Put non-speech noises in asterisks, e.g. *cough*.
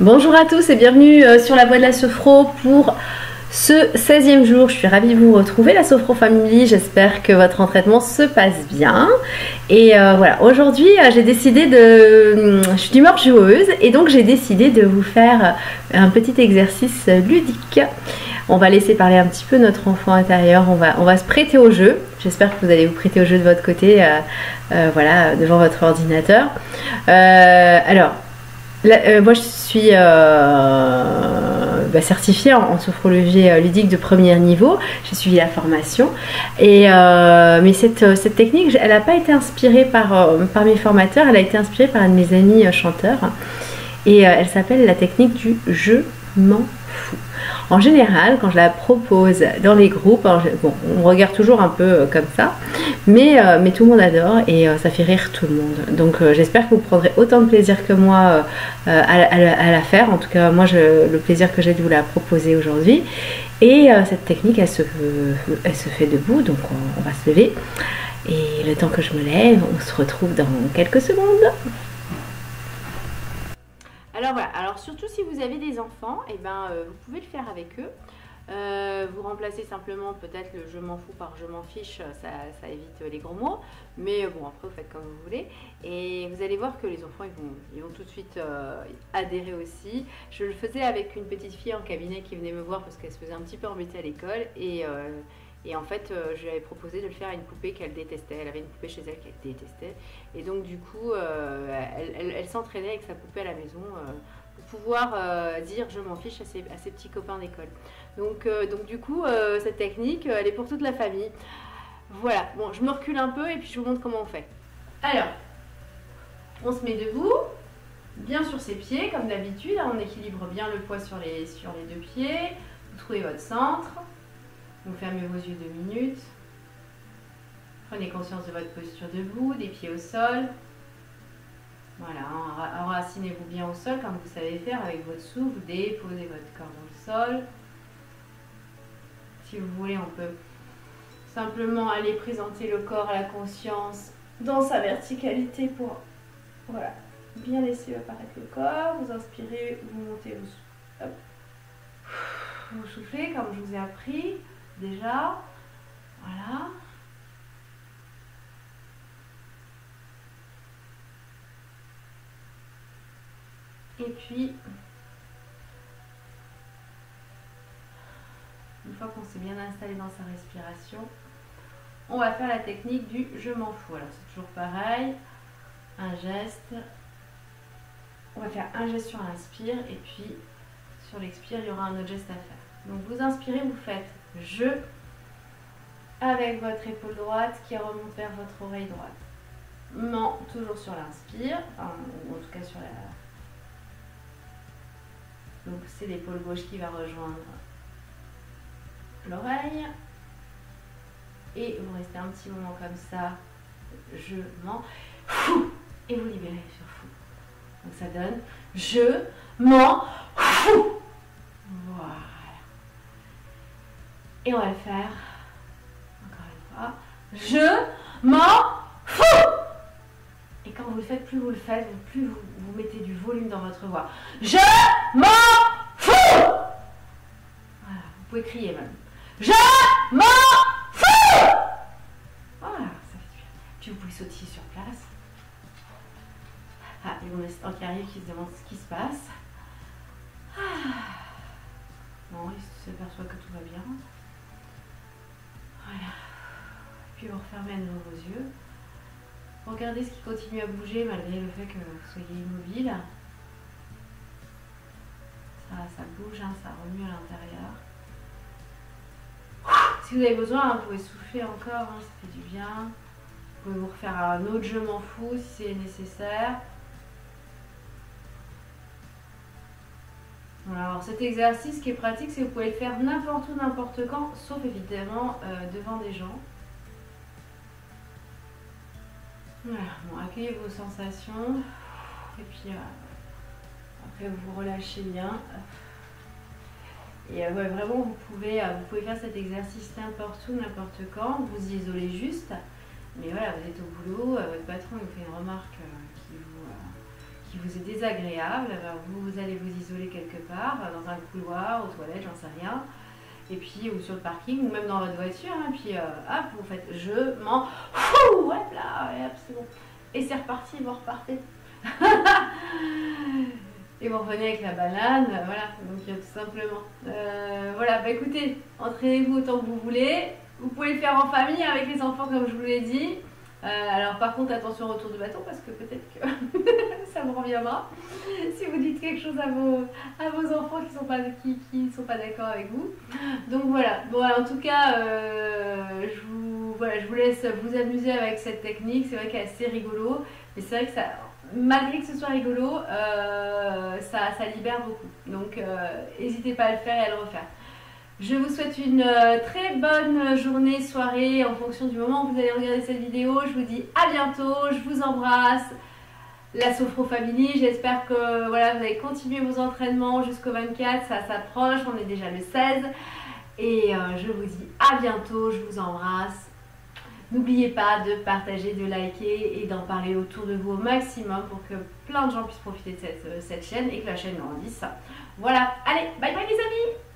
Bonjour à tous et bienvenue euh, sur la voie de la Sophro pour ce 16e jour. Je suis ravie de vous retrouver, la Sophro Family. J'espère que votre entraînement se passe bien. Et euh, voilà, aujourd'hui euh, j'ai décidé de... Je suis d'humeur joueuse et donc j'ai décidé de vous faire un petit exercice ludique. On va laisser parler un petit peu notre enfant intérieur, on va, on va se prêter au jeu. J'espère que vous allez vous prêter au jeu de votre côté, voilà, devant votre ordinateur. alors, euh, moi, je suis euh, bah, certifiée en, sophrologie euh, ludique de premier niveau. J'ai suivi la formation. Mais cette, technique, elle n'a pas été inspirée par, par mes formateurs, elle a été inspirée par un de mes amis chanteurs. Et elle s'appelle la technique du je m'en fous. En général, quand je la propose dans les groupes, bon, on regarde toujours un peu comme ça, mais, euh, mais tout le monde adore et euh, ça fait rire tout le monde. Donc euh, j'espère que vous prendrez autant de plaisir que moi à, la faire. En tout cas, moi, le plaisir que j'ai de vous la proposer aujourd'hui. Et cette technique, elle se, elle se fait debout, donc on, va se lever. Et le temps que je me lève, on se retrouve dans quelques secondes. Alors voilà, alors surtout si vous avez des enfants, et eh ben, vous pouvez le faire avec eux. Euh, vous remplacez simplement peut-être le je m'en fous par je m'en fiche, ça, évite les gros mots. Mais bon, après, vous faites comme vous voulez. Et vous allez voir que les enfants, ils vont, tout de suite euh, adhérer aussi. Je le faisais avec une petite fille en cabinet qui venait me voir parce qu'elle se faisait un petit peu embêter à l'école. Et, euh, en fait, je lui avais proposé de le faire à une poupée qu'elle détestait. Elle avait une poupée chez elle qu'elle détestait. Et donc, du coup, elle, s'entraînait avec sa poupée à la maison pour pouvoir dire je m'en fiche à ses petits copains d'école. Donc, euh, donc du coup, euh, cette technique, euh, elle est pour toute la famille. Voilà, bon, je me recule un peu et puis je vous montre comment on fait. Alors, on se met debout, bien sur ses pieds, comme d'habitude. On équilibre bien le poids sur les, sur les deux pieds. Vous trouvez votre centre. Vous fermez vos yeux deux minutes. Prenez conscience de votre posture debout, des pieds au sol. Voilà, enracinez-vous bien au sol comme vous savez faire avec votre souffle. Déposez votre corps dans le sol. Si vous voulez, on peut simplement aller présenter le corps à la conscience dans sa verticalité pour voilà, bien laisser apparaître le corps. Vous inspirez, vous montez, vous, vous soufflez comme je vous ai appris déjà. Voilà. Et puis, fois qu'on s'est bien installé dans sa respiration, on va faire la technique du je m'en fous. Alors c'est toujours pareil, un geste. On va faire un geste sur l'inspire et puis sur l'expire, il y aura un autre geste à faire. Donc vous inspirez, vous faites je avec votre épaule droite qui remonte vers votre oreille droite. Ment toujours sur l'inspire, ou en tout cas sur la. Donc c'est l'épaule gauche qui va rejoindre l'oreille. Et vous restez un petit moment comme ça. Je m'en fous. Et vous libérez sur fou. Donc ça donne je m'en fous. Voilà. Et on va le faire. Encore une fois. Je m'en fous. Et quand vous le faites, plus vous le faites, plus vous, vous mettez du volume dans votre voix. Je m'en fous. Voilà. Vous pouvez crier même. Je m'en fous Voilà, ça fait du bien. Puis vous pouvez sautiller sur place. Ah, a mon assistant qui arrive qui se demande ce qui se passe. Ah. Bon, il s'aperçoit que tout va bien. Voilà. Puis vous refermez à nouveau vos yeux. Regardez ce qui continue à bouger malgré le fait que vous soyez immobile. Ça, ça bouge, hein, ça remue à l'intérieur. Si vous avez besoin, vous pouvez souffler encore, hein, ça fait du bien. Vous pouvez vous refaire un autre je m'en fous si c'est nécessaire. Alors cet exercice qui est pratique, c'est que vous pouvez le faire n'importe où, n'importe quand, sauf évidemment euh, devant des gens. Voilà, accueillez vos sensations. Et puis euh, après, vous relâchez bien. Et euh, vraiment, vous pouvez, euh, vous pouvez faire cet exercice n'importe où, n'importe quand, vous isolez juste. Mais voilà, vous êtes au boulot, euh, votre patron vous fait une remarque qui vous, qui vous est désagréable, vous, allez vous isoler quelque part, dans un couloir, aux toilettes, j'en sais rien. Et puis, ou sur le parking, ou même dans votre voiture. Et hein. puis, hop, vous faites je m'en fous, ouais, là, et hop, c'est bon. Et c'est reparti, vous repartez. Et vous revenez avec la banane, voilà, donc tout simplement. Euh, voilà, bah écoutez, entraînez-vous autant que vous voulez. Vous pouvez le faire en famille avec les enfants, comme je vous l'ai dit. Euh, alors par contre attention au retour du bâton parce que peut-être que *laughs* ça me reviendra si vous dites quelque chose à vos, à vos enfants qui ne sont pas, qui, pas d'accord avec vous. Donc voilà, bon en tout cas euh, je, vous, voilà, je vous laisse vous amuser avec cette technique, c'est vrai qu'elle est assez rigolo, mais c'est vrai que ça, malgré que ce soit rigolo, euh, ça, libère beaucoup. Donc n'hésitez pas à le faire et à le refaire. Je vous souhaite une euh, très bonne journée, soirée en fonction du moment où vous allez regarder cette vidéo. Je vous dis à bientôt, je vous embrasse. La Sophro Family, j'espère que vous allez continuer vos entraînements jusqu'au 24, ça s'approche, on est déjà le 16. Et euh, je vous dis à bientôt, je vous embrasse. N'oubliez pas de partager, de liker et d'en parler autour de vous au maximum pour que plein de gens puissent profiter de cette, euh, chaîne et que la chaîne grandisse. Voilà, allez, bye bye les amis